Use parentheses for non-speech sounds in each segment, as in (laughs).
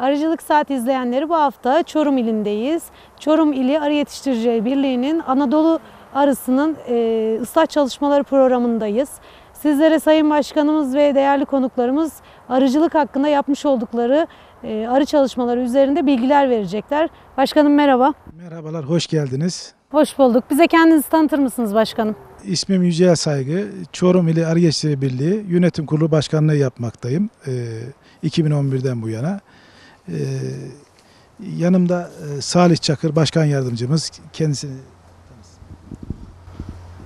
Arıcılık Saat izleyenleri bu hafta Çorum ilindeyiz. Çorum İli Arı Yetiştiricileri Birliği'nin Anadolu Arısı'nın e, ıslah çalışmaları programındayız. Sizlere Sayın Başkanımız ve değerli konuklarımız arıcılık hakkında yapmış oldukları e, arı çalışmaları üzerinde bilgiler verecekler. Başkanım merhaba. Merhabalar, hoş geldiniz. Hoş bulduk. Bize kendinizi tanıtır mısınız başkanım? İsmim Yücel Saygı, Çorum İli Arı Geçişleri Birliği Yönetim Kurulu Başkanlığı yapmaktayım ee, 2011'den bu yana. Ee, yanımda e, Salih Çakır, Başkan Yardımcımız. Kendisini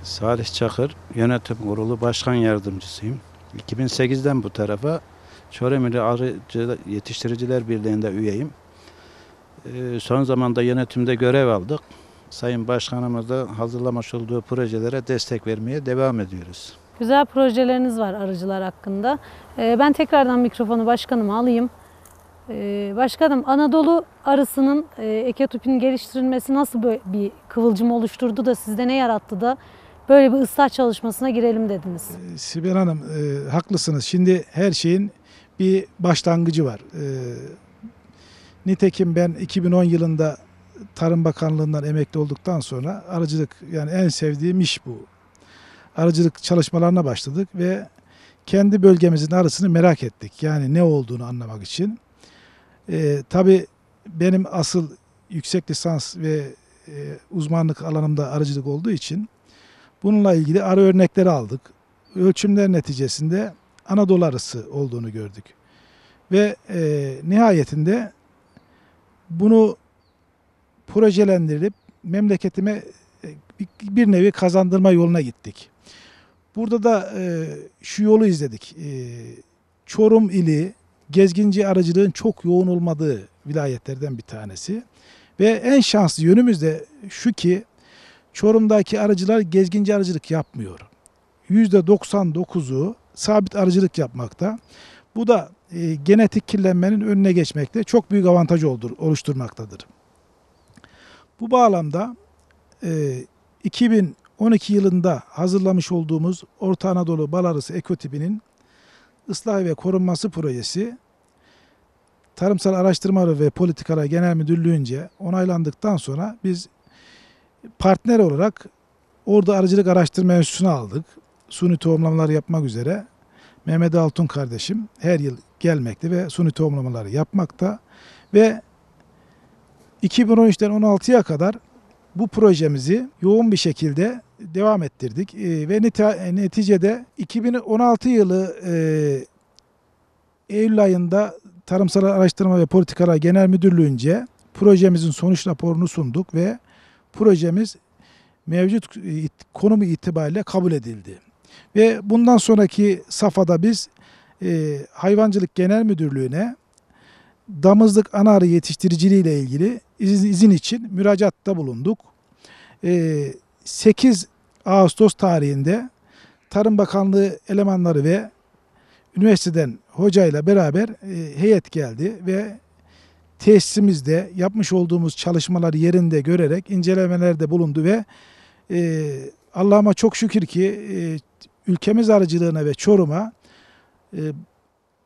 Salih Çakır, Yönetim Kurulu Başkan Yardımcısıyım. 2008'den bu tarafa Çorum İli Arıcı Yetiştiriciler Birliği'nde üyeyim. Ee, son zamanda yönetimde görev aldık. Sayın Başkanımız da hazırlamış olduğu projelere destek vermeye devam ediyoruz. Güzel projeleriniz var arıcılar hakkında. Ee, Ben tekrardan mikrofonu başkanıma alayım. Ee, Başkanım Anadolu arısının e, ekotipinin geliştirilmesi nasıl bir kıvılcım oluşturdu da sizde ne yarattı da böyle bir ıslah çalışmasına girelim dediniz. e, Sibel Hanım, e, haklısınız. Şimdi her şeyin bir başlangıcı var. E, nitekim ben 2010 yılında Tarım Bakanlığı'ndan emekli olduktan sonra arıcılık yani en sevdiğim iş bu. Arıcılık çalışmalarına başladık ve kendi bölgemizin arısını merak ettik. Yani ne olduğunu anlamak için. E, tabii benim asıl yüksek lisans ve e, uzmanlık alanımda arıcılık olduğu için bununla ilgili arı örnekleri aldık. Ölçümler neticesinde Anadolu arısı olduğunu gördük. Ve e, nihayetinde bunu projelendirilip memleketime e, bir nevi kazandırma yoluna gittik. Burada da e, şu yolu izledik. E, Çorum ili gezginci arıcılığın çok yoğun olmadığı vilayetlerden bir tanesi. Ve en şanslı yönümüz de şu ki Çorum'daki arıcılar gezginci arıcılık yapmıyor. %99'u sabit arıcılık yapmakta. Bu da e, genetik kirlenmenin önüne geçmekte çok büyük avantaj oldur, oluşturmaktadır. Bu bağlamda e, 2012 yılında hazırlamış olduğumuz Orta Anadolu bal arısı ekotipinin ıslah ve korunması projesi Tarımsal Araştırmaları ve Politikalar Genel Müdürlüğü'nce onaylandıktan sonra biz partner olarak orada arıcılık araştırma enstitüsüne aldık. Suni tohumlamalar yapmak üzere Mehmet Altun kardeşim her yıl gelmekte ve suni tohumlamaları yapmakta ve 2013'ten 16'ya kadar bu projemizi yoğun bir şekilde devam ettirdik Ee, ve nita- neticede 2016 yılı e, Eylül ayında Tarımsal Araştırma ve Politikalar Genel Müdürlüğü'nce projemizin sonuç raporunu sunduk ve projemiz mevcut it- konumu itibariyle kabul edildi. Ve bundan sonraki safhada biz e, Hayvancılık Genel Müdürlüğü'ne damızlık ana arı yetiştiriciliği ile ilgili izin, izin için müracaatta bulunduk. E, 8 Ağustos tarihinde Tarım Bakanlığı elemanları ve üniversiteden hocayla beraber e, heyet geldi ve tesisimizde yapmış olduğumuz çalışmaları yerinde görerek incelemelerde bulundu ve e, Allah'ıma çok şükür ki e, ülkemiz arıcılığına ve Çorum'a e,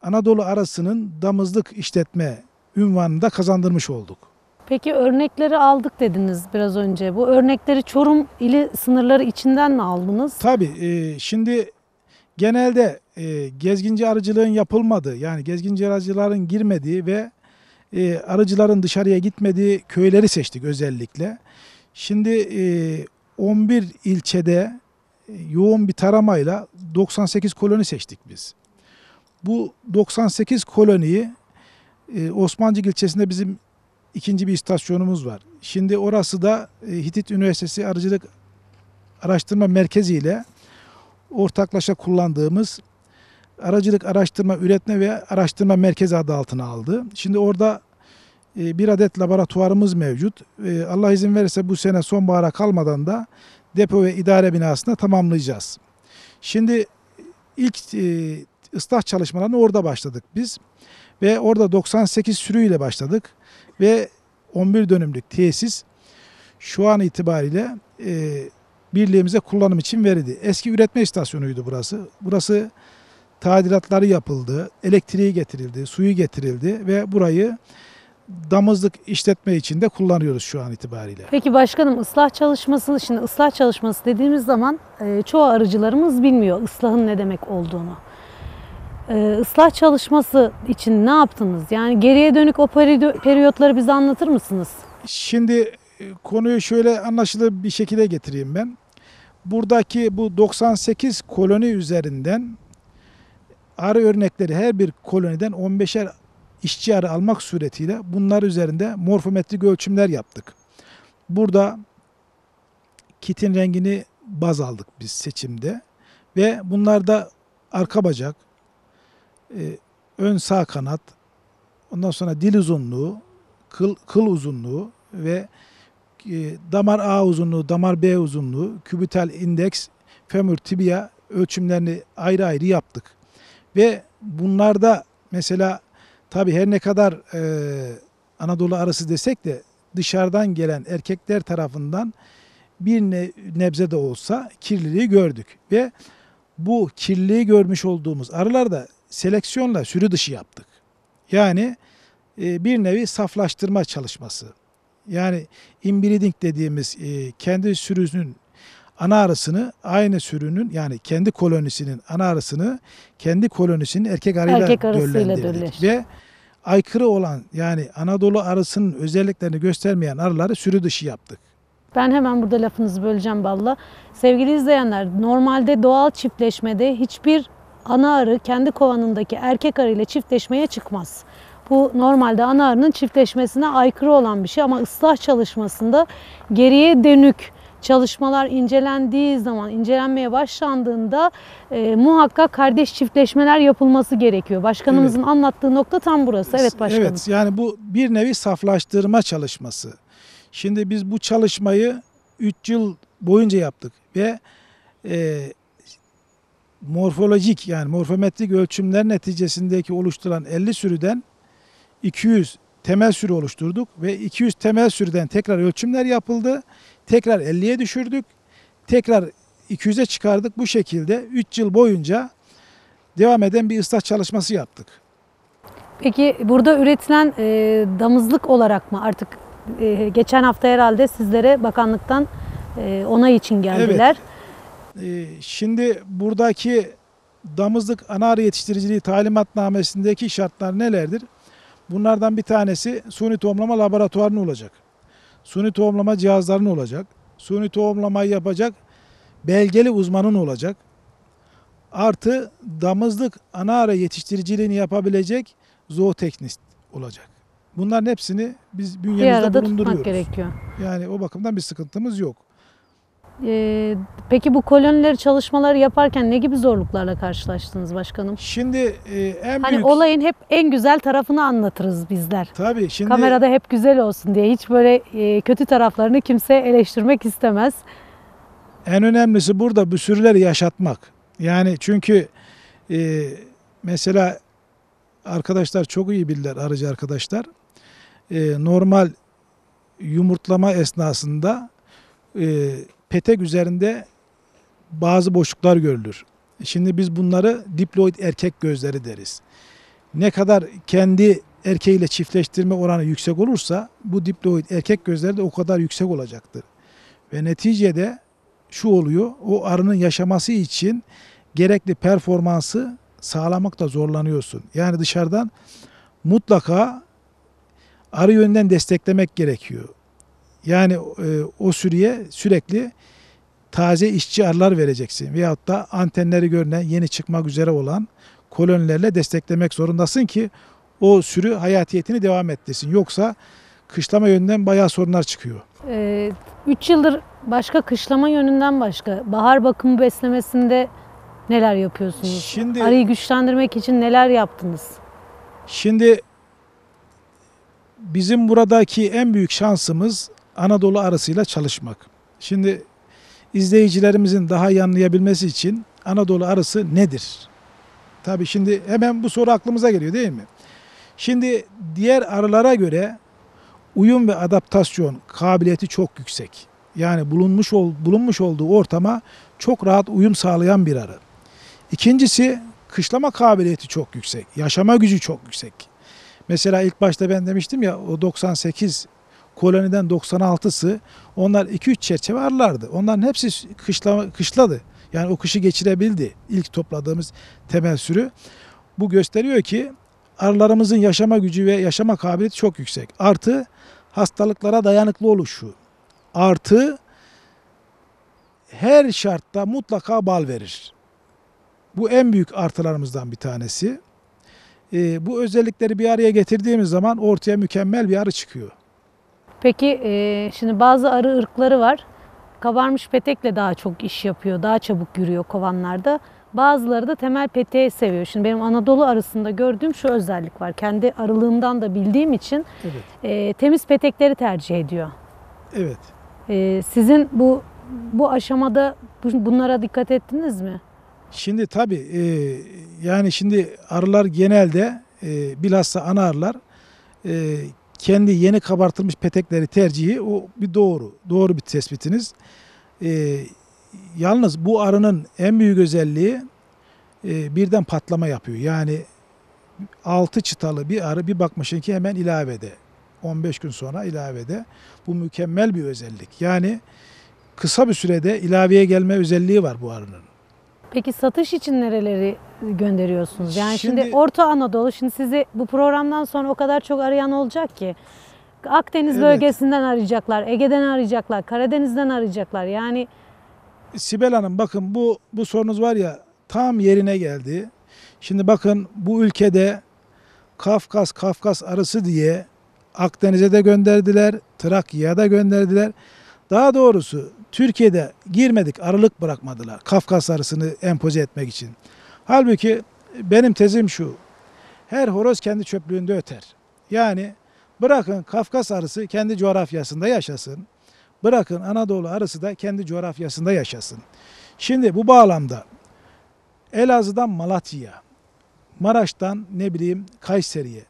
Anadolu arasının damızlık işletme ünvanını da kazandırmış olduk. Peki örnekleri aldık dediniz biraz önce. Bu örnekleri Çorum ili sınırları içinden mi aldınız? Tabii e, şimdi genelde e, gezginci arıcılığın yapılmadığı yani gezginci arıcıların girmediği ve e, arıcıların dışarıya gitmediği köyleri seçtik özellikle. Şimdi e, 11 ilçede e, yoğun bir taramayla 98 koloni seçtik biz. Bu 98 koloniyi e, Osmancık ilçesinde bizim ikinci bir istasyonumuz var. Şimdi orası da e, Hitit Üniversitesi Arıcılık Araştırma Merkezi ile ortaklaşa kullandığımız Aracılık Araştırma Üretme ve Araştırma Merkezi adı altına aldı. Şimdi orada e, bir adet laboratuvarımız mevcut. E, Allah izin verirse bu sene sonbahara kalmadan da depo ve idare binasında tamamlayacağız. Şimdi ilk ıslah çalışmalarına orada başladık biz. Ve orada 98 sürüyle başladık. Ve 11 dönümlük tesis şu an itibariyle e, birliğimize kullanım için verildi. Eski üretme istasyonuydu burası. Burası tadilatları yapıldı, elektriği getirildi, suyu getirildi ve burayı damızlık işletme için de kullanıyoruz şu an itibariyle. Peki başkanım ıslah çalışması, şimdi ıslah çalışması dediğimiz zaman e, çoğu arıcılarımız bilmiyor ıslahın ne demek olduğunu. E, ıslah çalışması için ne yaptınız? Yani geriye dönük o peri- periyotları bize anlatır mısınız? Şimdi e, konuyu şöyle anlaşılır bir şekilde getireyim ben. Buradaki bu 98 koloni üzerinden arı örnekleri her bir koloniden 15'er işçi arı almak suretiyle bunlar üzerinde morfometrik ölçümler yaptık. Burada kitin rengini baz aldık biz seçimde ve bunlarda arka bacak, e, ön sağ kanat, ondan sonra dil uzunluğu, kıl, kıl uzunluğu ve e, damar A uzunluğu, damar B uzunluğu, kübital indeks, femur, tibia ölçümlerini ayrı ayrı yaptık. Ve bunlarda mesela tabi her ne kadar e, Anadolu arası desek de dışarıdan gelen erkekler tarafından bir ne, nebze de olsa kirliliği gördük. Ve bu kirliliği görmüş olduğumuz arılarda seleksiyonla sürü dışı yaptık. Yani e, bir nevi saflaştırma çalışması. Yani inbreeding dediğimiz e, kendi sürüsünün ana arısını aynı sürünün yani kendi kolonisinin ana arısını kendi kolonisinin erkek arıyla Erkek arısıyla döllendirdik. Ve aykırı olan yani Anadolu arısının özelliklerini göstermeyen arıları sürü dışı yaptık. Ben hemen burada lafınızı böleceğim balla. Sevgili izleyenler, normalde doğal çiftleşmede hiçbir ana arı kendi kovanındaki erkek arı ile çiftleşmeye çıkmaz. Bu normalde ana arının çiftleşmesine aykırı olan bir şey ama ıslah çalışmasında geriye dönük çalışmalar incelendiği zaman, incelenmeye başlandığında e, muhakkak kardeş çiftleşmeler yapılması gerekiyor. Başkanımızın anlattığı nokta tam burası. Evet başkanım. Evet yani bu bir nevi saflaştırma çalışması. Şimdi biz bu çalışmayı 3 yıl boyunca yaptık ve e, morfolojik yani morfometrik ölçümler neticesindeki oluşturan 50 sürüden 200 temel sürü oluşturduk ve 200 temel sürüden tekrar ölçümler yapıldı. Tekrar 50'ye düşürdük. Tekrar 200'e çıkardık. Bu şekilde 3 yıl boyunca devam eden bir ıslah çalışması yaptık. Peki burada üretilen e, damızlık olarak mı artık e, geçen hafta herhalde sizlere bakanlıktan e, onay için geldiler. Ee, Şimdi buradaki damızlık ana arı yetiştiriciliği talimatnamesindeki şartlar nelerdir? Bunlardan bir tanesi suni tohumlama laboratuvarının olacak. Suni tohumlama cihazlarının olacak. Suni tohumlamayı yapacak belgeli uzmanın olacak. Artı damızlık ana arı yetiştiriciliğini yapabilecek zooteknist olacak. Bunların hepsini biz Bir bünyemizde arada tutmak bulunduruyoruz. gerekiyor. Yani o bakımdan bir sıkıntımız yok. E, peki bu kolonileri çalışmaları yaparken ne gibi zorluklarla karşılaştınız başkanım? Şimdi e, en Hani büyük olayın hep en güzel tarafını anlatırız bizler. tabii şimdi Kamerada hep güzel olsun diye hiç böyle e, kötü taraflarını kimse eleştirmek istemez. en önemlisi burada bu sürüleri yaşatmak. Yani çünkü e, mesela arkadaşlar çok iyi bilirler arıcı arkadaşlar. E, normal yumurtlama esnasında e, petek üzerinde bazı boşluklar görülür. Şimdi biz bunları diploid erkek gözleri deriz. Ne kadar kendi erkeğiyle çiftleştirme oranı yüksek olursa bu diploid erkek gözleri de o kadar yüksek olacaktır. Ve neticede şu oluyor. O arının yaşaması için gerekli performansı sağlamakta zorlanıyorsun. Yani dışarıdan mutlaka arı yönden desteklemek gerekiyor. Yani e, o sürüye sürekli taze işçi arılar vereceksin. Veyahut da antenleri görünen yeni çıkmak üzere olan kolonilerle desteklemek zorundasın ki o sürü hayatiyetini devam ettirsin. Yoksa kışlama yönden bayağı sorunlar çıkıyor. 3 yıldır başka kışlama yönünden başka bahar bakımı beslemesinde neler yapıyorsunuz? Şimdi- Arıyı güçlendirmek için neler yaptınız? Şimdi bizim buradaki en büyük şansımız Anadolu arısıyla çalışmak. Şimdi izleyicilerimizin daha iyi anlayabilmesi için Anadolu arısı nedir? Tabii şimdi hemen bu soru aklımıza geliyor değil mi? Şimdi diğer arılara göre uyum ve adaptasyon kabiliyeti çok yüksek. Yani bulunmuş ol, bulunmuş olduğu ortama çok rahat uyum sağlayan bir arı. İkincisi kışlama kabiliyeti çok yüksek. Yaşama gücü çok yüksek. Mesela ilk başta ben demiştim ya o 98 koloniden 96'sı onlar 2-3 çerçeve arılardı. Onların hepsi kışla, kışladı. Yani o kışı geçirebildi ilk topladığımız temel sürü. Bu gösteriyor ki arılarımızın yaşama gücü ve yaşama kabiliyeti çok yüksek. Artı hastalıklara dayanıklı oluşu. Artı her şartta mutlaka bal verir. Bu en büyük artılarımızdan bir tanesi. Ee, bu özellikleri bir araya getirdiğimiz zaman ortaya mükemmel bir arı çıkıyor. Peki e, şimdi bazı arı ırkları var. Kabarmış petekle daha çok iş yapıyor. Daha çabuk yürüyor kovanlarda. Bazıları da temel peteği seviyor. Şimdi benim Anadolu arasında gördüğüm şu özellik var. Kendi arılığımdan da bildiğim için Evet. e, temiz petekleri tercih ediyor. Evet. E, sizin bu bu aşamada bu- bunlara dikkat ettiniz mi? Şimdi tabii e, yani şimdi arılar genelde e, bilhassa ana arılar e, kendi yeni kabartılmış petekleri tercihi o bir doğru. Doğru bir tespitiniz. E, yalnız bu arının en büyük özelliği e, birden patlama yapıyor. Yani altı çıtalı bir arı bir bakmışsın ki hemen ilavede. 15 gün sonra ilavede. Bu mükemmel bir özellik. Yani kısa bir sürede ilaveye gelme özelliği var bu arının. Peki satış için nereleri gönderiyorsunuz? Yani şimdi, Şimdi- Orta Anadolu, şimdi sizi bu programdan sonra o kadar çok arayan olacak ki. Akdeniz Evet. bölgesinden arayacaklar, Ege'den arayacaklar, Karadeniz'den arayacaklar. Yani Sibel Hanım bakın bu bu sorunuz var ya tam yerine geldi. Şimdi bakın bu ülkede Kafkas Kafkas arısı diye Akdeniz'e de gönderdiler, Trakya'ya da gönderdiler. Daha doğrusu Türkiye'de girmedik, arılık bırakmadılar Kafkas arısını empoze etmek için. Halbuki benim tezim şu. Her horoz kendi çöplüğünde öter. Yani bırakın Kafkas arısı kendi coğrafyasında yaşasın. Bırakın Anadolu arısı da kendi coğrafyasında yaşasın. Şimdi bu bağlamda Elazığ'dan Malatya'ya, Maraş'tan ne bileyim Kayseri'ye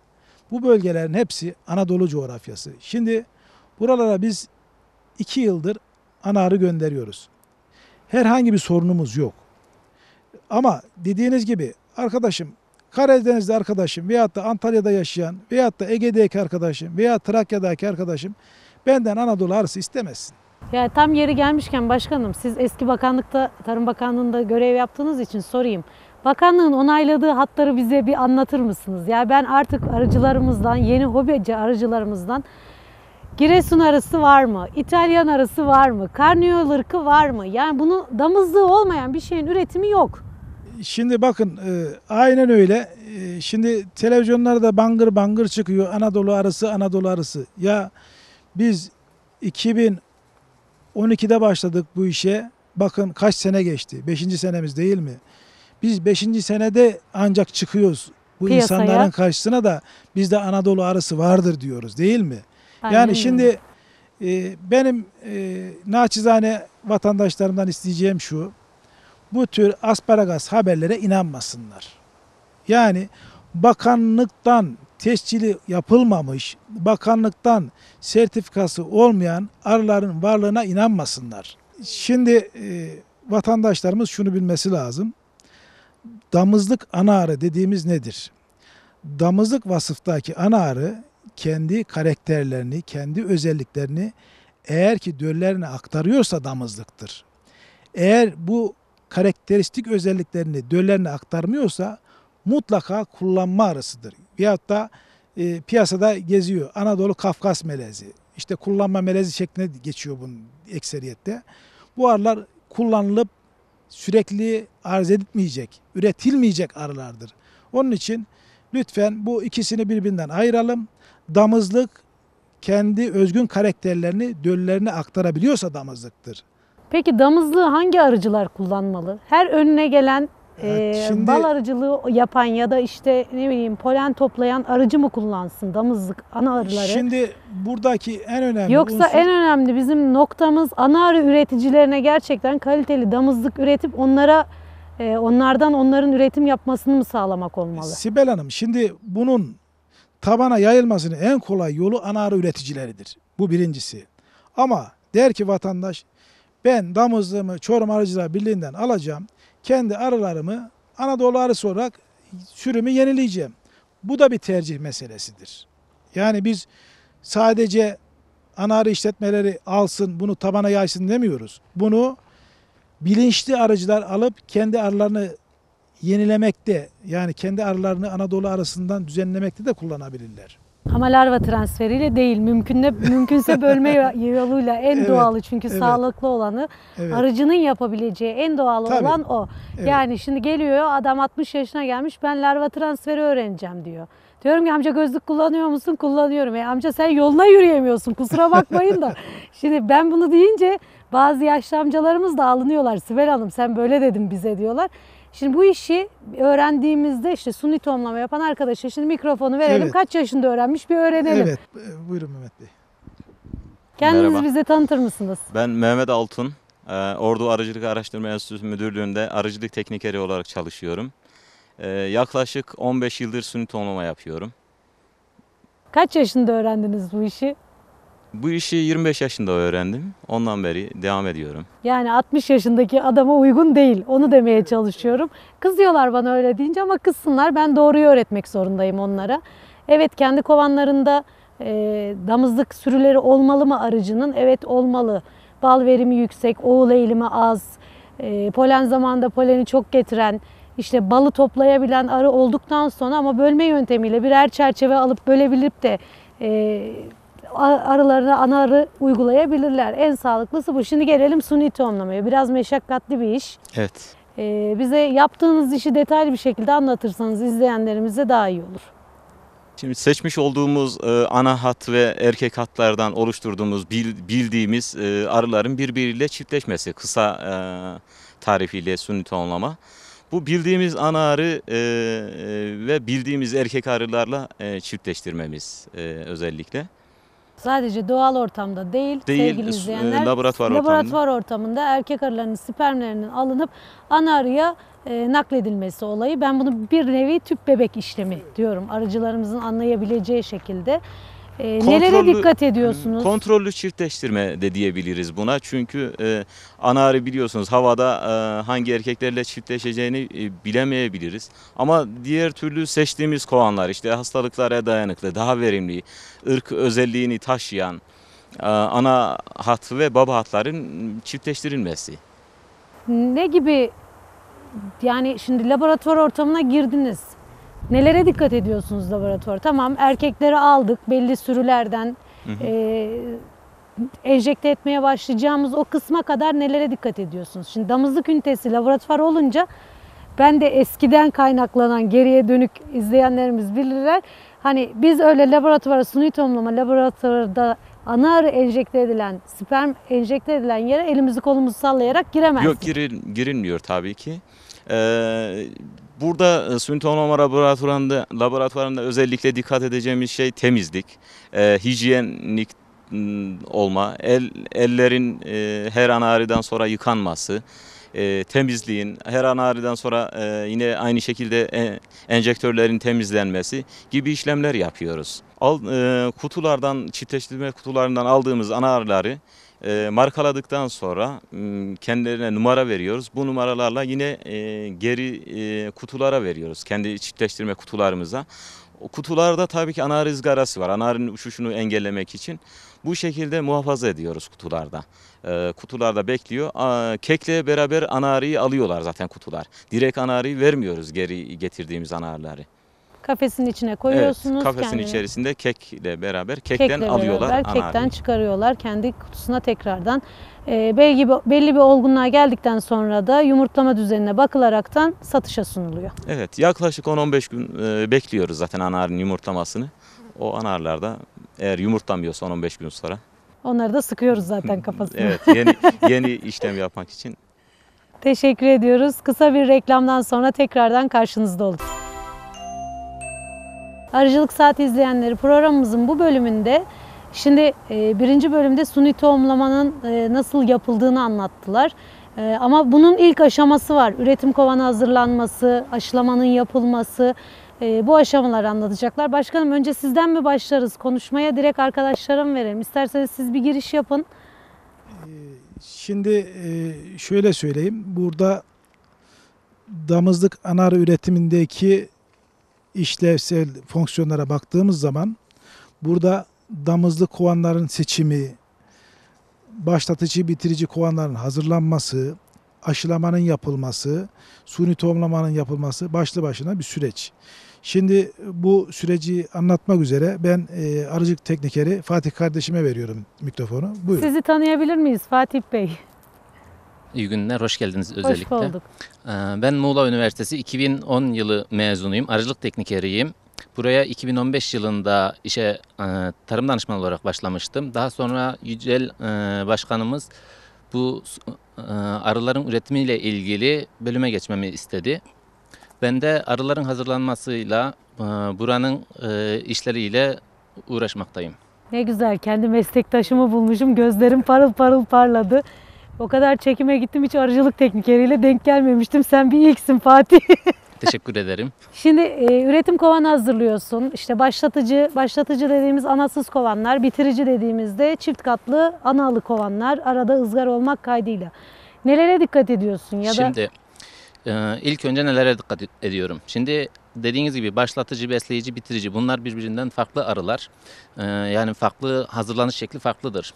bu bölgelerin hepsi Anadolu coğrafyası. Şimdi buralara biz iki yıldır ana arı gönderiyoruz. Herhangi bir sorunumuz yok. Ama dediğiniz gibi arkadaşım Karadeniz'de arkadaşım veyahut da Antalya'da yaşayan veyahut da Ege'deki arkadaşım veya Trakya'daki arkadaşım benden Anadolu arısı istemesin. ya tam yeri gelmişken başkanım siz eski bakanlıkta Tarım Bakanlığı'nda görev yaptığınız için sorayım. Bakanlığın onayladığı hatları bize bir anlatır mısınız? Ya ben artık arıcılarımızdan, yeni hobici arıcılarımızdan Giresun arısı var mı? İtalyan arısı var mı? Karniyol ırkı var mı? Yani bunu damızlığı olmayan bir şeyin üretimi yok. Şimdi bakın e, aynen öyle. E, şimdi televizyonlarda bangır bangır çıkıyor Anadolu arısı Anadolu arısı. Ya biz 2012'de başladık bu işe. Bakın kaç sene geçti. 5. senemiz değil mi? Biz 5. senede ancak çıkıyoruz. Bu Piyasaya. insanların karşısına da bizde Anadolu arısı vardır diyoruz değil mi? Aynen yani şimdi e, benim e, naçizane vatandaşlarımdan isteyeceğim şu. Bu tür asparagas haberlere inanmasınlar. Yani bakanlıktan tescili yapılmamış, bakanlıktan sertifikası olmayan arıların varlığına inanmasınlar. Şimdi e, vatandaşlarımız şunu bilmesi lazım. Damızlık ana arı dediğimiz nedir? Damızlık vasıftaki ana arı kendi karakterlerini, kendi özelliklerini eğer ki döllerine aktarıyorsa damızlıktır. Eğer bu karakteristik özelliklerini döllerine aktarmıyorsa mutlaka kullanma arısıdır. Veyahut da e, piyasada geziyor. Anadolu Kafkas melezi. İşte kullanma melezi şeklinde geçiyor bunun ekseriyette. Bu arılar kullanılıp sürekli arz edilmeyecek, üretilmeyecek arılardır. Onun için lütfen bu ikisini birbirinden ayıralım. Damızlık kendi özgün karakterlerini döllerine aktarabiliyorsa damızlıktır. Peki damızlığı hangi arıcılar kullanmalı? Her önüne gelen Evet, e, şimdi- bal arıcılığı yapan ya da işte ne bileyim polen toplayan arıcı mı kullansın damızlık ana arıları? Şimdi buradaki en önemli Yoksa unsur, en önemli bizim noktamız ana arı üreticilerine gerçekten kaliteli damızlık üretip onlara e, onlardan onların üretim yapmasını mı sağlamak olmalı? Sibel Hanım şimdi bunun tabana yayılmasının en kolay yolu ana arı üreticileridir. Bu birincisi. Ama der ki vatandaş ben damızlığımı Çorum Arıcılar Birliği'nden alacağım. Kendi arılarımı Anadolu arısı olarak sürümü yenileyeceğim. Bu da bir tercih meselesidir. Yani biz sadece ana işletmeleri alsın, bunu tabana yaysın demiyoruz. Bunu bilinçli arıcılar alıp kendi arılarını yenilemekte, yani kendi arılarını Anadolu arasından düzenlemekte de kullanabilirler. Ama larva transferiyle değil. Mümkünle, mümkünse bölme (laughs) yoluyla en Evet, doğalı çünkü evet. sağlıklı olanı Evet. arıcının yapabileceği en doğal Tabii. olan o. Evet. Yani şimdi geliyor adam 60 yaşına gelmiş ben larva transferi öğreneceğim diyor. Diyorum ki amca gözlük kullanıyor musun? Kullanıyorum. E amca sen yoluna yürüyemiyorsun kusura bakmayın da. (laughs) Şimdi ben bunu deyince bazı yaşlı amcalarımız da alınıyorlar. Sibel Hanım sen böyle dedin bize diyorlar. Şimdi bu işi öğrendiğimizde işte suni tohumlama yapan arkadaşa şimdi mikrofonu verelim. Evet. Kaç yaşında öğrenmiş bir öğrenelim. Evet, e, buyurun Mehmet Bey. Kendinizi Merhaba. bize tanıtır mısınız? Ben Mehmet Altun, e, Ordu Arıcılık Araştırma Enstitüsü Müdürlüğü'nde arıcılık teknikeri olarak çalışıyorum. E, Yaklaşık 15 yıldır suni tohumlama yapıyorum. Kaç yaşında öğrendiniz bu işi? Bu işi 25 yaşında öğrendim. Ondan beri devam ediyorum. Yani 60 yaşındaki adama uygun değil. Onu demeye çalışıyorum. Kızıyorlar bana öyle deyince ama kızsınlar. Ben doğruyu öğretmek zorundayım onlara. Evet kendi kovanlarında e, damızlık sürüleri olmalı mı arıcının? Evet olmalı. Bal verimi yüksek, oğul eğilimi az, e, polen zamanında poleni çok getiren, işte balı toplayabilen arı olduktan sonra ama bölme yöntemiyle birer çerçeve alıp bölebilip de e, arılarına ana arı uygulayabilirler. En sağlıklısı bu. Şimdi gelelim suni tohumlamaya. Biraz meşakkatli bir iş. Evet. Ee, bize yaptığınız işi detaylı bir şekilde anlatırsanız izleyenlerimize daha iyi olur. Şimdi seçmiş olduğumuz e, ana hat ve erkek hatlardan oluşturduğumuz bil- bildiğimiz e, arıların birbiriyle çiftleşmesi kısa e, tarifiyle suni tohumlama. Bu bildiğimiz ana arı e, e, ve bildiğimiz erkek arılarla e, çiftleştirmemiz e, özellikle. Sadece doğal ortamda değil, Değil, sevgili e, izleyenler. laboratuvar laboratuvar ortamında erkek arılarının spermlerinin alınıp ana arıya e, nakledilmesi olayı. Ben bunu bir nevi tüp bebek işlemi diyorum. Arıcılarımızın anlayabileceği şekilde. E, nelere Kontrollü- dikkat ediyorsunuz? Kontrollü çiftleştirme de diyebiliriz buna. Çünkü e, ana arı biliyorsunuz havada e, hangi erkeklerle çiftleşeceğini e, bilemeyebiliriz. Ama diğer türlü seçtiğimiz kovanlar işte hastalıklara dayanıklı, daha verimli, ırk özelliğini taşıyan e, ana hat ve baba hatların çiftleştirilmesi. Ne gibi yani şimdi laboratuvar ortamına girdiniz. Nelere dikkat ediyorsunuz laboratuvar? Tamam erkekleri aldık belli sürülerden Hı hı. e, enjekte etmeye başlayacağımız o kısma kadar nelere dikkat ediyorsunuz? Şimdi damızlık ünitesi laboratuvar olunca ben de eskiden kaynaklanan geriye dönük izleyenlerimiz bilirler. Hani biz öyle laboratuvara suni tohumlama laboratuvarda ana arı enjekte edilen, sperm enjekte edilen yere elimizi kolumuzu sallayarak giremezdik. Yok giril, girilmiyor tabii ki. Ee, burada e, tohumlama laboratuvarında, laboratuvarında özellikle dikkat edeceğimiz şey temizlik, e, hijyenik olma, el ellerin e, her anariden sonra yıkanması, e, temizliğin her anariden sonra e, yine aynı şekilde e, enjektörlerin temizlenmesi gibi işlemler yapıyoruz. Al, e, kutulardan çiftleştirme kutularından aldığımız anarları e, markaladıktan sonra kendilerine numara veriyoruz. Bu numaralarla yine e, geri e, kutulara veriyoruz. Kendi çiftleştirme kutularımıza. O kutularda tabii ki ana rızgarası var. Anarın uçuşunu engellemek için. Bu şekilde muhafaza ediyoruz kutularda. E, kutularda bekliyor. Kekle beraber anarıyı alıyorlar zaten kutular. Direkt anarıyı vermiyoruz geri getirdiğimiz anarları. Kafesin içine koyuyorsunuz. Evet, kafesin kendini. içerisinde kekle beraber kekten Kekle alıyorlar beraber kekten çıkarıyorlar kendi kutusuna tekrardan. Ee, belli, bir, belli bir olgunluğa geldikten sonra da yumurtlama düzenine bakılaraktan satışa sunuluyor. Evet yaklaşık 10-15 gün e, bekliyoruz zaten anarın yumurtlamasını. O anarlarda eğer yumurtlamıyorsa 10-15 gün sonra. Onları da sıkıyoruz zaten kafasına. Evet yeni yeni (laughs) işlem yapmak için. Teşekkür ediyoruz. Kısa bir reklamdan sonra tekrardan karşınızda olacağız. Arıcılık Saati izleyenleri programımızın bu bölümünde şimdi e, birinci bölümde suni tohumlamanın e, nasıl yapıldığını anlattılar. E, ama bunun ilk aşaması var. Üretim kovanı hazırlanması, aşılamanın yapılması. Bu aşamaları anlatacaklar. Başkanım önce sizden mi başlarız? Konuşmaya direkt arkadaşlara mı verelim? İsterseniz siz bir giriş yapın. Şimdi şöyle söyleyeyim. Burada damızlık anarı üretimindeki işlevsel fonksiyonlara baktığımız zaman burada damızlık kovanların seçimi, başlatıcı bitirici kovanların hazırlanması, aşılamanın yapılması, suni tohumlamanın yapılması başlı başına bir süreç. Şimdi bu süreci anlatmak üzere ben e, arıcılık teknikeri Fatih kardeşime veriyorum mikrofonu. Buyurun. Sizi tanıyabilir miyiz Fatih Bey? İyi günler, hoş geldiniz özellikle. Hoş bulduk. Ee, Ben Muğla Üniversitesi 2010 yılı mezunuyum. Arıcılık teknikeriyim. Buraya 2015 yılında işe e, tarım danışmanı olarak başlamıştım. Daha sonra Yücel e, Başkanımız bu e, arıların üretimiyle ilgili bölüme geçmemi istedi. Ben de arıların hazırlanmasıyla, buranın işleriyle uğraşmaktayım. Ne güzel kendi meslektaşımı bulmuşum. Gözlerim parıl parıl parladı. O kadar çekime gittim hiç arıcılık teknikeriyle denk gelmemiştim. Sen bir ilksin Fatih. (laughs) Teşekkür ederim. Şimdi e, üretim kovanı hazırlıyorsun. İşte başlatıcı, başlatıcı dediğimiz anasız kovanlar, bitirici dediğimizde çift katlı analı kovanlar arada ızgara olmak kaydıyla. Nelere dikkat ediyorsun ya da Şimdi e, ilk önce nelere dikkat ed- ediyorum? Şimdi dediğiniz gibi başlatıcı, besleyici, bitirici bunlar birbirinden farklı arılar. E, yani farklı hazırlanış şekli farklıdır.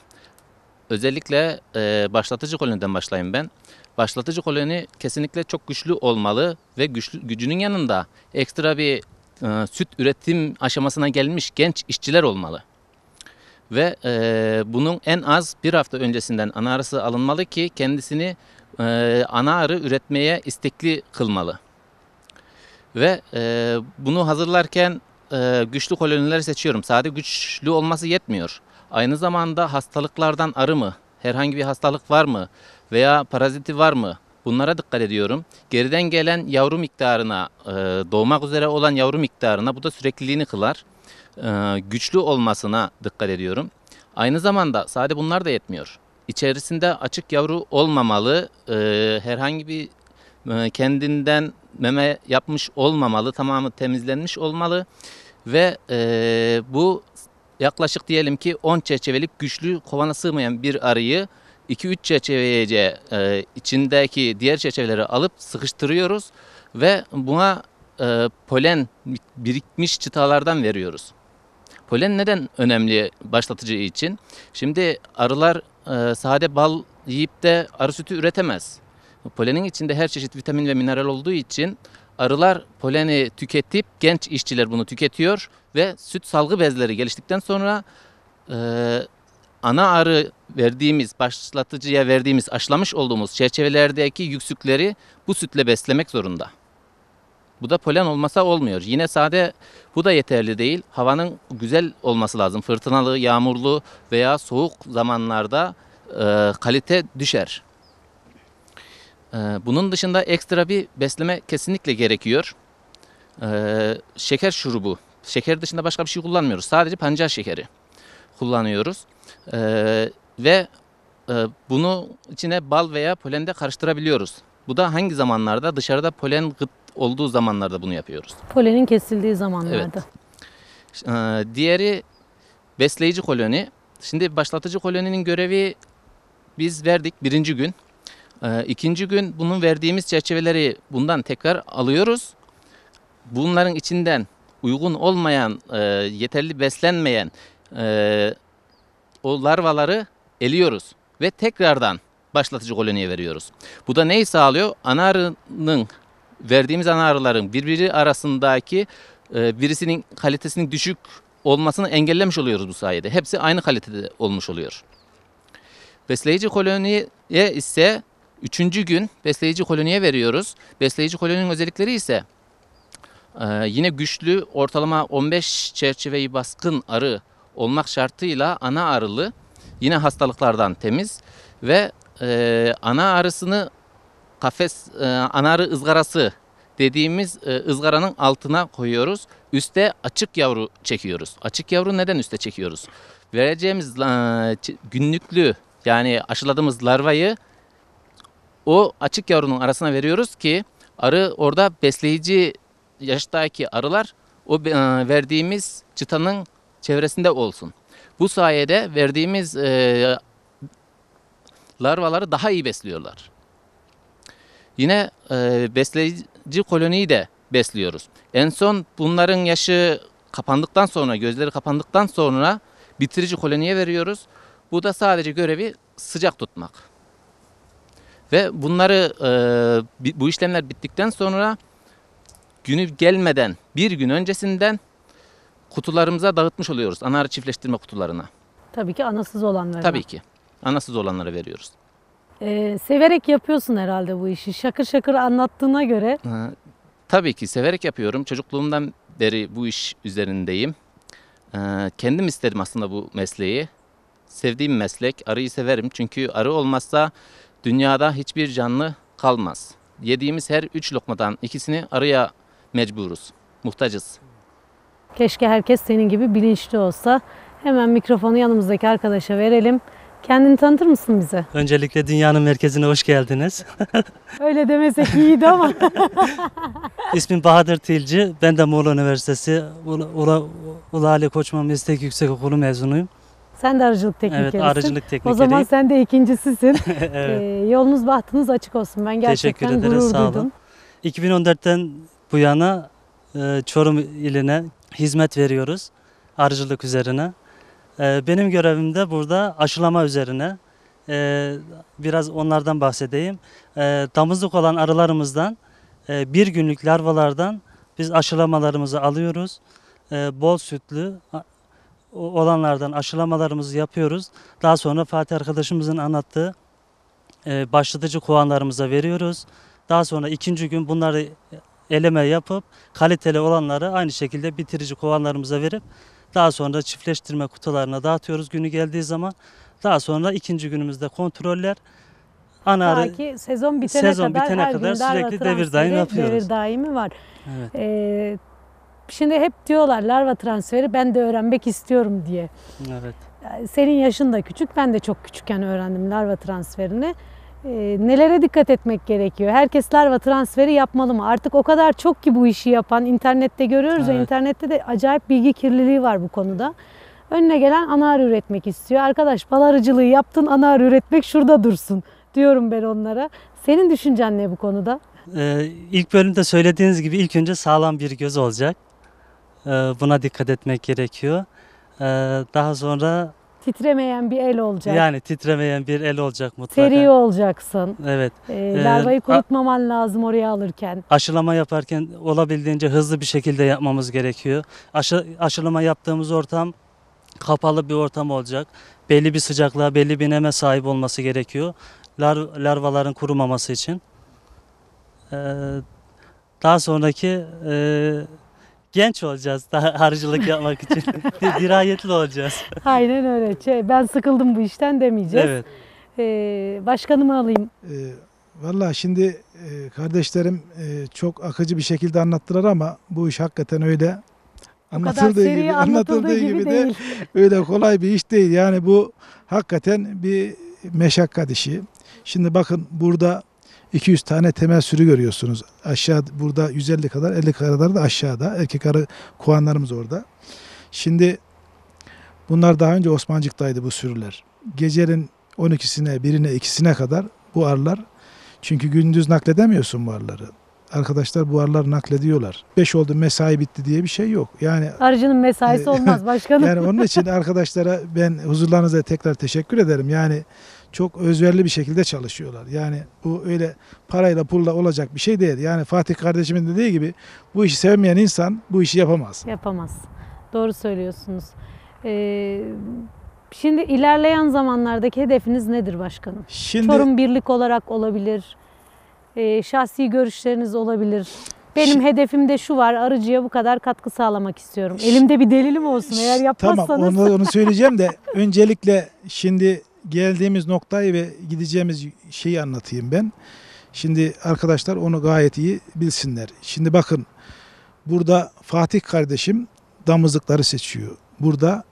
Özellikle e, başlatıcı koloniden başlayayım ben. Başlatıcı koloni kesinlikle çok güçlü olmalı ve güçlü, gücünün yanında ekstra bir e, süt üretim aşamasına gelmiş genç işçiler olmalı. Ve e, bunun en az bir hafta öncesinden ana arısı alınmalı ki kendisini e, ana arı üretmeye istekli kılmalı. Ve e, bunu hazırlarken e, güçlü kolonileri seçiyorum. Sadece güçlü olması yetmiyor. Aynı zamanda hastalıklardan arı mı? Herhangi bir hastalık var mı? Veya paraziti var mı? Bunlara dikkat ediyorum. Geriden gelen yavru miktarına, e, doğmak üzere olan yavru miktarına bu da sürekliliğini kılar. E, güçlü olmasına dikkat ediyorum. Aynı zamanda sadece bunlar da yetmiyor. İçerisinde açık yavru olmamalı, e, herhangi bir kendinden meme yapmış olmamalı, tamamı temizlenmiş olmalı ve bu yaklaşık diyelim ki 10 çerçevelik güçlü kovana sığmayan bir arıyı 2-3 çerçeveye e, içindeki diğer çerçeveleri alıp sıkıştırıyoruz ve buna e, polen birikmiş çıtalardan veriyoruz. Polen neden önemli başlatıcı için? Şimdi arılar e, sade bal yiyip de arı sütü üretemez. Polenin içinde her çeşit vitamin ve mineral olduğu için arılar poleni tüketip genç işçiler bunu tüketiyor ve süt salgı bezleri geliştikten sonra e, ana arı verdiğimiz başlatıcıya verdiğimiz aşılamış olduğumuz çerçevelerdeki yüksükleri bu sütle beslemek zorunda. Bu da polen olmasa olmuyor. Yine sade bu da yeterli değil. Havanın güzel olması lazım. Fırtınalı, yağmurlu veya soğuk zamanlarda e, kalite düşer. E, bunun dışında ekstra bir besleme kesinlikle gerekiyor. E, şeker şurubu. Şeker dışında başka bir şey kullanmıyoruz. Sadece pancar şekeri kullanıyoruz. E, ve e, bunu içine bal veya polen de karıştırabiliyoruz. Bu da hangi zamanlarda? Dışarıda polen gıt olduğu zamanlarda bunu yapıyoruz. polenin kesildiği zamanlarda. Ee, diğeri besleyici koloni. Şimdi başlatıcı koloninin görevi biz verdik birinci gün. Ee, ikinci gün bunun verdiğimiz çerçeveleri bundan tekrar alıyoruz. Bunların içinden uygun olmayan, e, yeterli beslenmeyen e, o larvaları eliyoruz ve tekrardan başlatıcı koloniye veriyoruz. Bu da neyi sağlıyor? Ana arının verdiğimiz ana arıların birbiri arasındaki e, birisinin kalitesinin düşük olmasını engellemiş oluyoruz bu sayede. Hepsi aynı kalitede olmuş oluyor. Besleyici koloniye ise üçüncü gün besleyici koloniye veriyoruz. Besleyici koloninin özellikleri ise e, yine güçlü ortalama 15 çerçeveyi baskın arı olmak şartıyla ana arılı yine hastalıklardan temiz ve e, ana arısını kafes e, ana arı ızgarası dediğimiz e, ızgaranın altına koyuyoruz. Üste açık yavru çekiyoruz. Açık yavru neden üste çekiyoruz? Vereceğimiz e, günlüklü yani aşıladığımız larvayı o açık yavrunun arasına veriyoruz ki arı orada besleyici yaştaki arılar o e, verdiğimiz çıtanın çevresinde olsun. Bu sayede verdiğimiz e, larvaları daha iyi besliyorlar. Yine e, besleyici koloniyi de besliyoruz. En son bunların yaşı kapandıktan sonra, gözleri kapandıktan sonra bitirici koloniye veriyoruz. Bu da sadece görevi sıcak tutmak. Ve bunları e, bu işlemler bittikten sonra günü gelmeden bir gün öncesinden kutularımıza dağıtmış oluyoruz. Ana arı çiftleştirme kutularına. Tabii ki anasız olanlara. Tabii ki. Anasız olanlara veriyoruz. Ee, severek yapıyorsun herhalde bu işi. Şakır şakır anlattığına göre. Ha, Tabii ki severek yapıyorum. Çocukluğumdan beri bu iş üzerindeyim. Ee, kendim istedim aslında bu mesleği. Sevdiğim meslek. Arıyı severim çünkü arı olmazsa dünyada hiçbir canlı kalmaz. Yediğimiz her üç lokmadan ikisini arıya mecburuz. Muhtacız. Keşke herkes senin gibi bilinçli olsa. Hemen mikrofonu yanımızdaki arkadaşa verelim. Kendini tanıtır mısın bize? Öncelikle dünyanın merkezine hoş geldiniz. (laughs) Öyle demesek iyiydi ama. (laughs) İsmim Bahadır Tilci. Ben de Muğla Üniversitesi Ula, Ula, Ula Ali Koçman Meslek Yüksekokulu mezunuyum. Sen de arıcılık teknikerisin. Evet, arıcılık O teknikeriyim. zaman sen de ikincisisin. (laughs) evet. Ee, yolunuz bahtınız açık olsun. Ben gerçekten Teşekkür ederiz, gurur sağ olun. duydum. 2014'ten bu yana e, Çorum iline hizmet veriyoruz arıcılık üzerine. E, benim görevim de burada aşılama üzerine. E, biraz onlardan bahsedeyim. E, damızlık olan arılarımızdan e, bir günlük larvalardan biz aşılamalarımızı alıyoruz. E, bol sütlü o- olanlardan aşılamalarımızı yapıyoruz. Daha sonra Fatih arkadaşımızın anlattığı e, başlatıcı kovanlarımıza veriyoruz. Daha sonra ikinci gün bunları eleme yapıp kaliteli olanları aynı şekilde bitirici kovanlarımıza verip daha sonra çiftleştirme kutularına dağıtıyoruz günü geldiği zaman. Daha sonra ikinci günümüzde kontroller ana Ta arı ki sezon bitene sezon kadar, bitene kadar sürekli devir daim yapıyoruz. Devir daimi var. evet. Ee, şimdi hep diyorlar larva transferi ben de öğrenmek istiyorum diye. evet. Senin yaşın da küçük. Ben de çok küçükken öğrendim larva transferini. Ee, nelere dikkat etmek gerekiyor? Herkes larva transferi yapmalı mı? Artık o kadar çok ki bu işi yapan. internette görüyoruz ya Evet. internette de acayip bilgi kirliliği var bu konuda. Önüne gelen ana arı üretmek istiyor. Arkadaş bal arıcılığı yaptın ana arı üretmek şurada dursun diyorum ben onlara. Senin düşüncen ne bu konuda? Ee, ilk bölümde söylediğiniz gibi ilk önce sağlam bir göz olacak. Ee, buna dikkat etmek gerekiyor. Ee, daha sonra Titremeyen bir el olacak. yani titremeyen bir el olacak mutlaka. Seri olacaksın. Evet. Ee, larvayı a- kurutmaman lazım oraya alırken. Aşılama yaparken olabildiğince hızlı bir şekilde yapmamız gerekiyor. Aşı, aşılama yaptığımız ortam kapalı bir ortam olacak. Belli bir sıcaklığa, belli bir neme sahip olması gerekiyor. Lar, larvaların kurumaması için. Ee, daha sonraki e, genç olacağız daha harcılık yapmak için. (laughs) Dirayetli olacağız. Aynen öyle. Şey, Ben sıkıldım bu işten demeyeceğiz. Evet. Ee, başkanımı alayım. E, Valla şimdi e, kardeşlerim e, çok akıcı bir şekilde anlattılar ama bu iş hakikaten öyle O kadar anlatıldığı seri gibi anlatıldığı gibi, de değil. (laughs) öyle kolay bir iş değil. Yani bu hakikaten bir meşakkat işi. Şimdi bakın burada 200 tane temel sürü görüyorsunuz. Aşağı burada 150 kadar 50 kadar da aşağıda. Erkek arı kovanlarımız orada. Şimdi bunlar daha önce Osmancık'taydı bu sürüler. Gecenin 12'sine, 1'ine, 2'sine kadar bu arılar çünkü gündüz nakledemiyorsun bu arıları. Arkadaşlar bu arıları naklediyorlar. 5 oldu mesai bitti diye bir şey yok. Yani Arıcının mesaisi Ee, olmaz başkanım. (laughs) yani onun için arkadaşlara ben huzurlarınıza tekrar teşekkür ederim. Yani çok özverili bir şekilde çalışıyorlar. Yani bu öyle parayla pulla olacak bir şey değil. Yani Fatih kardeşimin dediği gibi bu işi sevmeyen insan bu işi yapamaz. Yapamaz. Doğru söylüyorsunuz. Ee, şimdi ilerleyen zamanlardaki hedefiniz nedir başkanım? Şimdi Çorum birlik olarak olabilir. Ee, şahsi görüşleriniz olabilir. Benim Şi- hedefim de şu var. Arıcıya bu kadar katkı sağlamak istiyorum. Elimde bir delilim olsun. Eğer yapmazsanız. Tamam onu, onu söyleyeceğim de (laughs) öncelikle şimdi geldiğimiz noktayı ve gideceğimiz şeyi anlatayım ben. Şimdi arkadaşlar onu gayet iyi bilsinler. Şimdi bakın burada Fatih kardeşim damızlıkları seçiyor. Burada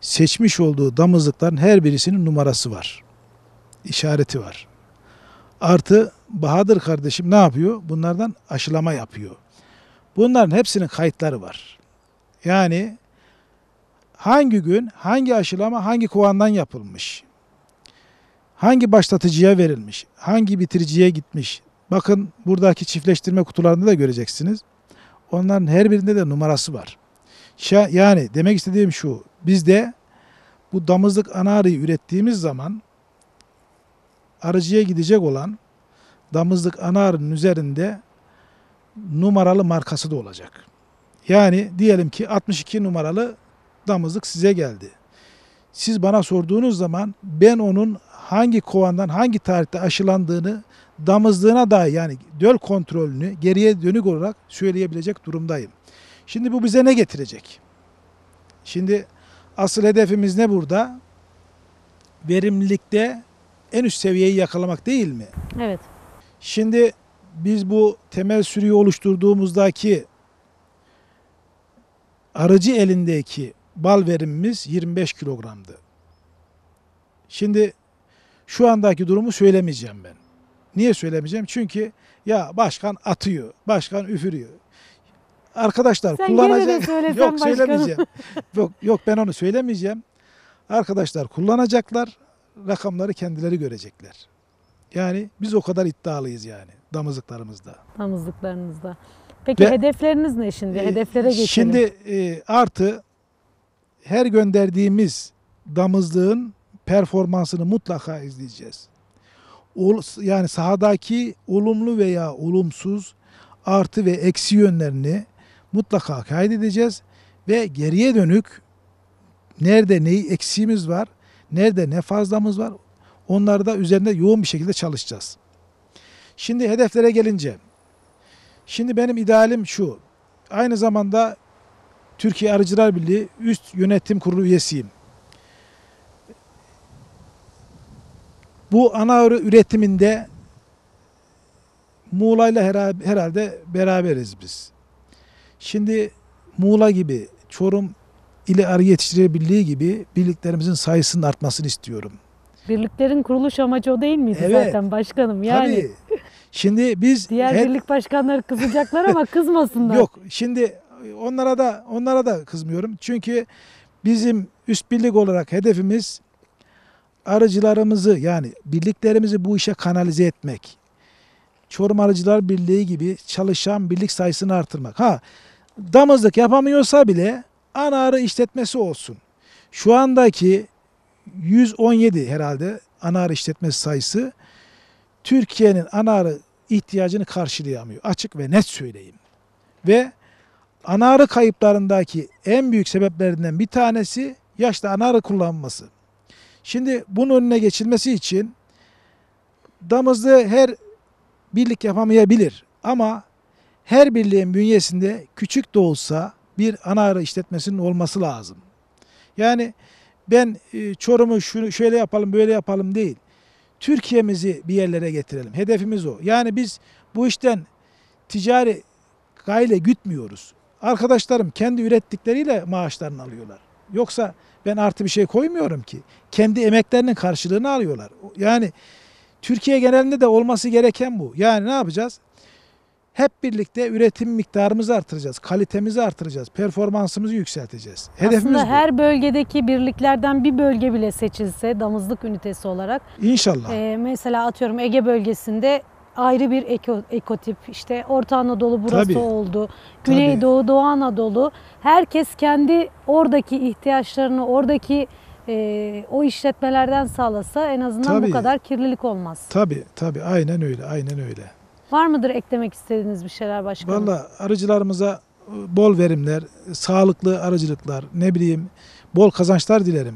seçmiş olduğu damızlıkların her birisinin numarası var. İşareti var. Artı Bahadır kardeşim ne yapıyor? Bunlardan aşılama yapıyor. Bunların hepsinin kayıtları var. Yani hangi gün, hangi aşılama, hangi kovandan yapılmış, hangi başlatıcıya verilmiş, hangi bitiriciye gitmiş, Bakın buradaki çiftleştirme kutularında da göreceksiniz. Onların her birinde de numarası var. Yani demek istediğim şu. Bizde bu damızlık ana arıyı ürettiğimiz zaman arıcıya gidecek olan damızlık ana üzerinde numaralı markası da olacak. Yani diyelim ki 62 numaralı damızlık size geldi. Siz bana sorduğunuz zaman ben onun hangi kovandan hangi tarihte aşılandığını damızlığına dair yani döl kontrolünü geriye dönük olarak söyleyebilecek durumdayım. Şimdi bu bize ne getirecek? Şimdi asıl hedefimiz ne burada? Verimlilikte en üst seviyeyi yakalamak değil mi? Evet. Şimdi biz bu temel sürüyü oluşturduğumuzdaki arıcı elindeki bal verimimiz 25 kilogramdı. Şimdi şu andaki durumu söylemeyeceğim ben. Niye söylemeyeceğim? Çünkü ya başkan atıyor, başkan üfürüyor. Arkadaşlar Sen kullanacak. yok başkanım. söylemeyeceğim. yok yok ben onu söylemeyeceğim. Arkadaşlar kullanacaklar, rakamları kendileri görecekler. Yani biz o kadar iddialıyız yani damızlıklarımızda. Damızlıklarınızda. Peki Ve- hedefleriniz ne şimdi? Ee, Hedeflere geçelim. Şimdi e, artı her gönderdiğimiz damızlığın performansını mutlaka izleyeceğiz. Yani sahadaki olumlu veya olumsuz artı ve eksi yönlerini mutlaka kaydedeceğiz ve geriye dönük nerede neyi eksiğimiz var, nerede ne fazlamız var onları da üzerinde yoğun bir şekilde çalışacağız. Şimdi hedeflere gelince Şimdi benim idealim şu. Aynı zamanda Türkiye Arıcılar Birliği üst yönetim kurulu üyesiyim. Bu ana üretiminde Muğla'yla herhalde beraberiz biz. Şimdi Muğla gibi, Çorum İli Arı Yetiştirici Birliği gibi birliklerimizin sayısının artmasını istiyorum. Birliklerin kuruluş amacı o değil miydi Evet. zaten başkanım? Yani Tabii. Şimdi biz diğer her- birlik başkanları kızacaklar ama kızmasınlar. Yok şimdi onlara da onlara da kızmıyorum. Çünkü bizim üst birlik olarak hedefimiz arıcılarımızı yani birliklerimizi bu işe kanalize etmek. Çorum Arıcılar Birliği gibi çalışan birlik sayısını artırmak. Ha damızlık yapamıyorsa bile ana arı işletmesi olsun. Şu andaki 117 herhalde ana arı işletmesi sayısı Türkiye'nin ana arı ihtiyacını karşılayamıyor. Açık ve net söyleyeyim. Ve ana arı kayıplarındaki en büyük sebeplerinden bir tanesi yaşta ana arı kullanması. Şimdi bunun önüne geçilmesi için damızlığı her birlik yapamayabilir ama her birliğin bünyesinde küçük de olsa bir ana arı işletmesinin olması lazım. Yani ben e, Çorum'u şunu şöyle yapalım böyle yapalım değil. Türkiye'mizi bir yerlere getirelim. Hedefimiz o. Yani biz bu işten ticari gayle gütmüyoruz. Arkadaşlarım kendi ürettikleriyle maaşlarını alıyorlar. Yoksa ben artı bir şey koymuyorum ki. Kendi emeklerinin karşılığını alıyorlar. Yani Türkiye genelinde de olması gereken bu. Yani ne yapacağız? Hep birlikte üretim miktarımızı artıracağız, kalitemizi artıracağız, performansımızı yükselteceğiz. Hedefimiz Aslında bu. her bölgedeki birliklerden bir bölge bile seçilse damızlık ünitesi olarak İnşallah. e, mesela atıyorum Ege bölgesinde ayrı bir eko, ekotip işte Orta Anadolu burası Tabii. oldu. Tabii. Güneydoğu, Doğu Anadolu herkes kendi oradaki ihtiyaçlarını oradaki e, o işletmelerden sağlasa en azından Tabii. bu kadar kirlilik olmaz. Tabii tabii aynen öyle aynen öyle. Var mıdır eklemek istediğiniz bir şeyler başkanım? Valla arıcılarımıza e, bol verimler, sağlıklı arıcılıklar, ne bileyim bol kazançlar dilerim.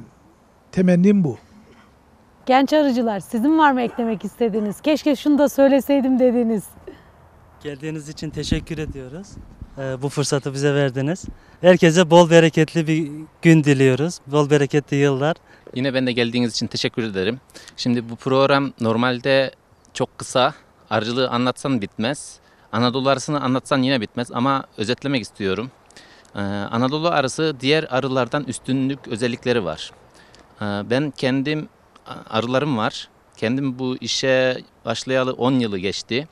Temennim bu. Genç arıcılar sizin var mı eklemek istediğiniz? Keşke şunu da söyleseydim dediğiniz. Geldiğiniz için teşekkür ediyoruz. Ee, bu fırsatı bize verdiniz. Herkese bol bereketli bir gün diliyoruz. Bol bereketli yıllar. Yine ben de geldiğiniz için teşekkür ederim. Şimdi bu program normalde çok kısa. Arıcılığı anlatsan bitmez. Anadolu arısını anlatsan yine bitmez ama özetlemek istiyorum. Ee, Anadolu arısı diğer arılardan üstünlük özellikleri var. Ee, ben kendim arılarım var. Kendim bu işe başlayalı 10 yılı geçti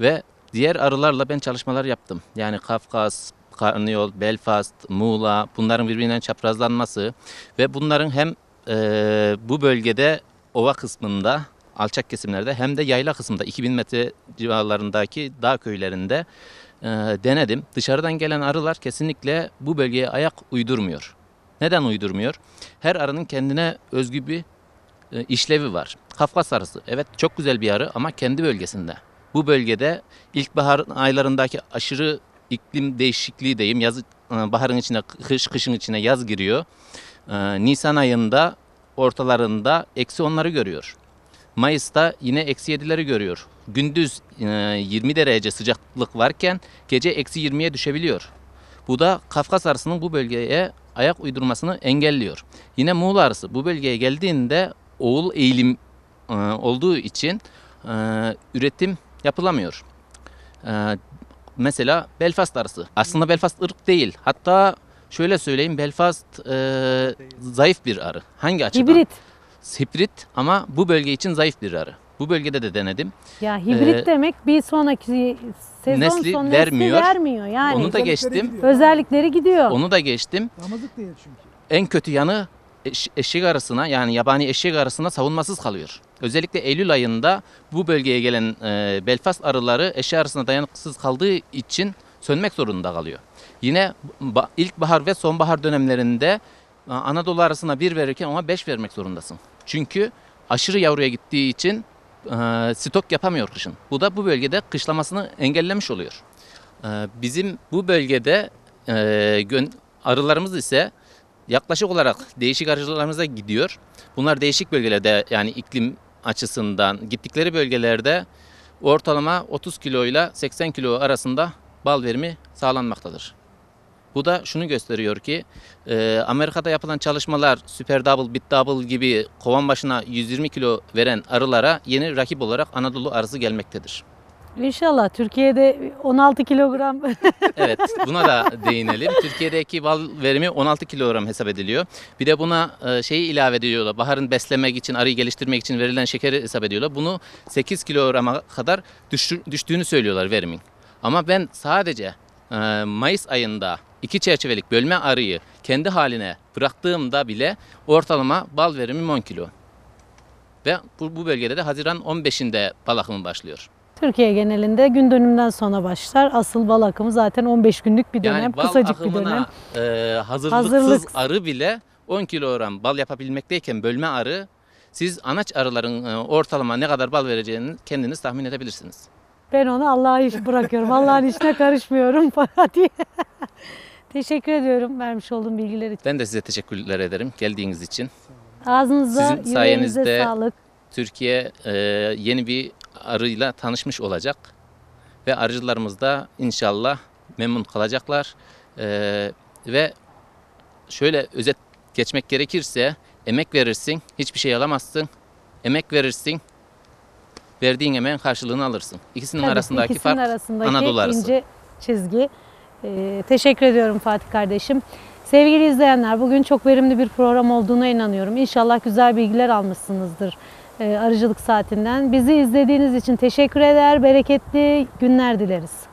ve diğer arılarla ben çalışmalar yaptım. Yani Kafkas, Karnıyol, Belfast, Muğla bunların birbirinden çaprazlanması ve bunların hem e, bu bölgede ova kısmında alçak kesimlerde hem de yayla kısmında 2000 metre civarlarındaki dağ köylerinde e, denedim. Dışarıdan gelen arılar kesinlikle bu bölgeye ayak uydurmuyor. Neden uydurmuyor? Her arının kendine özgü bir işlevi var. Kafkas arısı evet çok güzel bir arı ama kendi bölgesinde. Bu bölgede ilkbahar aylarındaki aşırı iklim değişikliği diyeyim. Yaz, e, baharın içine kış, kışın içine yaz giriyor. E, Nisan ayında ortalarında eksi onları görüyor. Mayıs'ta yine eksi 7'leri görüyor. Gündüz e, 20 derece sıcaklık varken gece eksi 20'ye düşebiliyor. Bu da Kafkas arısının bu bölgeye ayak uydurmasını engelliyor. Yine Muğla arısı bu bölgeye geldiğinde oğul eğilim e, olduğu için e, üretim yapılamıyor. E, mesela Belfast arısı. Aslında Belfast ırk değil. Hatta şöyle söyleyeyim Belfast e, zayıf bir arı. Hangi açıdan? Hibrit. Hibrit ama bu bölge için zayıf bir arı. Bu bölgede de denedim. Ya hibrit Ee, demek bir sonraki sezon nesli sonu vermiyor. nesli vermiyor. Yani Onu da geçtim. gidiyor. özellikleri gidiyor. Onu da geçtim. Damızlık değil çünkü. En kötü yanı eş- eşek arasına yani yabani eşek arasına savunmasız kalıyor. Özellikle Eylül ayında bu bölgeye gelen e, Belfast arıları eşek arasına dayanıksız kaldığı için sönmek zorunda kalıyor. Yine ba- ilkbahar ve sonbahar dönemlerinde Anadolu arasına bir verirken ona beş vermek zorundasın. Çünkü aşırı yavruya gittiği için e, stok yapamıyor kışın. Bu da bu bölgede kışlamasını engellemiş oluyor. E, bizim bu bölgede e, arılarımız ise yaklaşık olarak değişik arıcılarımıza gidiyor. Bunlar değişik bölgelerde yani iklim açısından gittikleri bölgelerde ortalama 30 kilo ile 80 kilo arasında bal verimi sağlanmaktadır. Bu da şunu gösteriyor ki e, Amerika'da yapılan çalışmalar Super Double, Bit Double gibi kovan başına 120 kilo veren arılara yeni rakip olarak Anadolu arısı gelmektedir. İnşallah Türkiye'de 16 kilogram (laughs) Evet buna da değinelim. Türkiye'deki bal verimi 16 kilogram hesap ediliyor. Bir de buna e, şeyi ilave ediyorlar. Baharın beslemek için, arıyı geliştirmek için verilen şekeri hesap ediyorlar. Bunu 8 kilograma kadar düştüğünü söylüyorlar verimin. Ama ben sadece e, Mayıs ayında iki çerçevelik bölme arıyı kendi haline bıraktığımda bile ortalama bal verimi 10 kilo. Ve bu bölgede de Haziran 15'inde bal akımı başlıyor. Türkiye genelinde gün dönümden sonra başlar. Asıl bal akımı zaten 15 günlük bir dönem, Yani bal kısacık bir dönem. e, hazırlıksız Hazırlık. arı bile 10 kilogram bal yapabilmekteyken bölme arı siz anaç arıların e, ortalama ne kadar bal vereceğini kendiniz tahmin edebilirsiniz. Ben onu Allah'a iş bırakıyorum. Allah'ın işine karışmıyorum (laughs) Fatih. (laughs) Teşekkür ediyorum vermiş olduğum bilgiler için. Ben de size teşekkürler ederim geldiğiniz için. Ağzınıza, Sizin sayenizde- sağlık. Türkiye e, yeni bir arıyla tanışmış olacak ve arıcılarımız da inşallah memnun kalacaklar. E, ve şöyle özet geçmek gerekirse emek verirsin, hiçbir şey alamazsın. Emek verirsin, verdiğin emeğin karşılığını alırsın. İkisinin Tabii, arasındaki ikisinin fark arasındaki Anadolu arısı. ince çizgi. Ee, teşekkür ediyorum Fatih kardeşim. Sevgili izleyenler bugün çok verimli bir program olduğuna inanıyorum. İnşallah güzel bilgiler almışsınızdır arıcılık saatinden. Bizi izlediğiniz için teşekkür eder, bereketli günler dileriz.